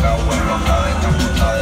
Ikaw ay makain ng putahe